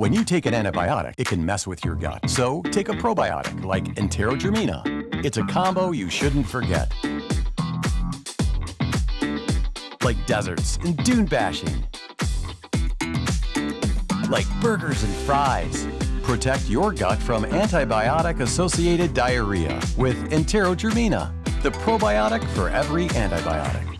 When you take an antibiotic, it can mess with your gut. So take a probiotic like Enterogermina. It's a combo you shouldn't forget. Like deserts and dune bashing. Like burgers and fries. Protect your gut from antibiotic-associated diarrhea with Enterogermina, the probiotic for every antibiotic.